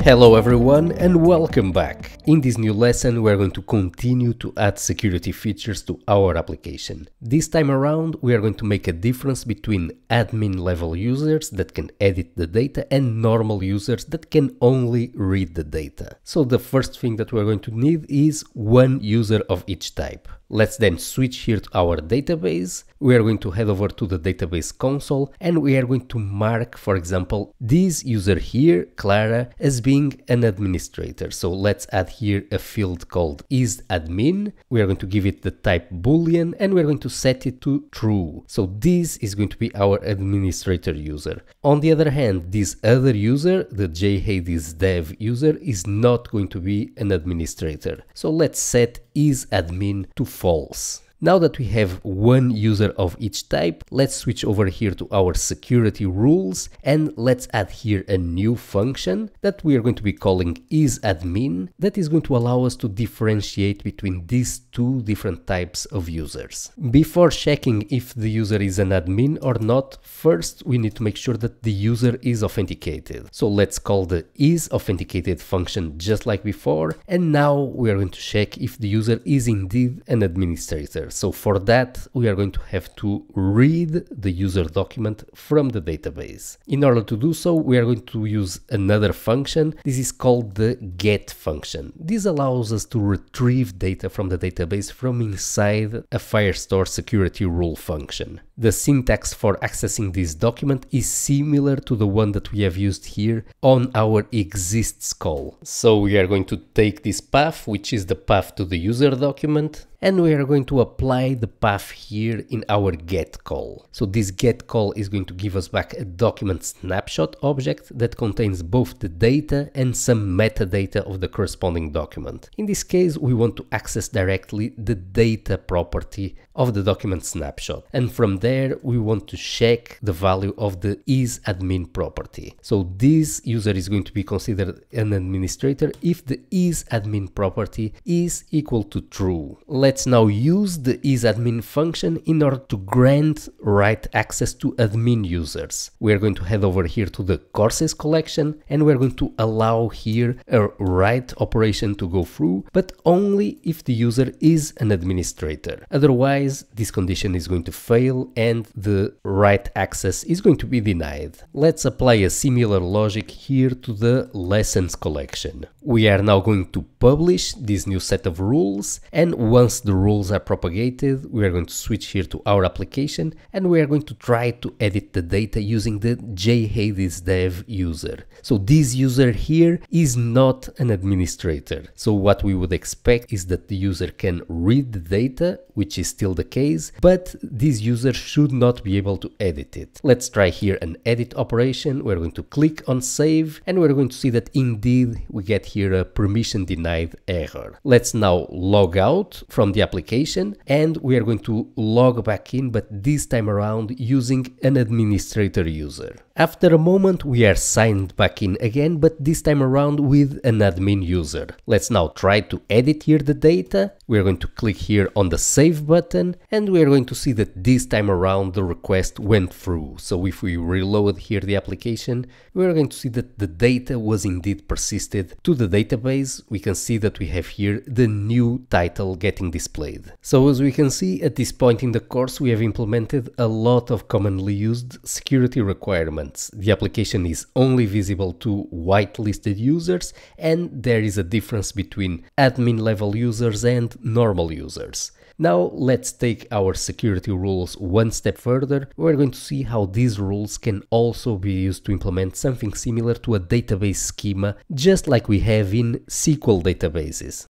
Hello everyone and welcome back. In this new lesson we are going to continue to add security features to our application. This time around we are going to make a difference between admin level users that can edit the data and normal users that can only read the data. So the first thing that we are going to need is one user of each type. Let's then switch here to our database. We are going to head over to the database console and we are going to mark, for example, this user here, Clara, as being an administrator. So let's add here a field called isAdmin. We are going to give it the type boolean and we're going to set it to true. So this is going to be our administrator user. On the other hand, this other user, the jhadesdev user, is not going to be an administrator. So let's set isAdmin to false. Now that we have one user of each type, let's switch over here to our security rules and let's add here a new function that we are going to be calling isAdmin that is going to allow us to differentiate between these two different types of users. Before checking if the user is an admin or not, first we need to make sure that the user is authenticated. So let's call the isAuthenticated function just like before and now we are going to check if the user is indeed an administrator. So for that, we are going to have to read the user document from the database. In order to do so, we are going to use another function. This is called the get function. This allows us to retrieve data from the database from inside a Firestore security rule function. The syntax for accessing this document is similar to the one that we have used here on our exists call. So we are going to take this path, which is the path to the user document, and we are going to apply the path here in our get call. So this get call is going to give us back a document snapshot object that contains both the data and some metadata of the corresponding document. In this case, we want to access directly the data property of the document snapshot. And from there, we want to check the value of the isAdmin property. So this user is going to be considered an administrator if the isAdmin property is equal to true. Let's now use the isAdmin function in order to grant write access to admin users. We are going to head over here to the courses collection and we're going to allow here a write operation to go through, but only if the user is an administrator. Otherwise this condition is going to fail and the write access is going to be denied. Let's apply a similar logic here to the lessons collection. We are now going to publish this new set of rules and once the rules are propagated we are going to switch here to our application and we are going to try to edit the data using the jhadesdev user. So this user here is not an administrator. So what we would expect is that the user can read the data, which is still the case, but this user should not be able to edit it. Let's try here an edit operation. We're going to click on save and we're going to see that indeed we get here a permission denied error. Let's now log out from the application and we are going to log back in, but this time around using an administrator user. After a moment we are signed back in again, but this time around with an admin user. Let's now try to edit here the data. We're going to click here on the save button and we're going to see that this time around the request went through. So if we reload here the application, we're going to see that the data was indeed persisted to the database. We can see that we have here the new title getting displayed. So as we can see at this point in the course, we have implemented a lot of commonly used security requirements the application is only visible to whitelisted users and there is a difference between admin level users and normal users. Now let's take our security rules one step further. We're going to see how these rules can also be used to implement something similar to a database schema, just like we have in SQL databases.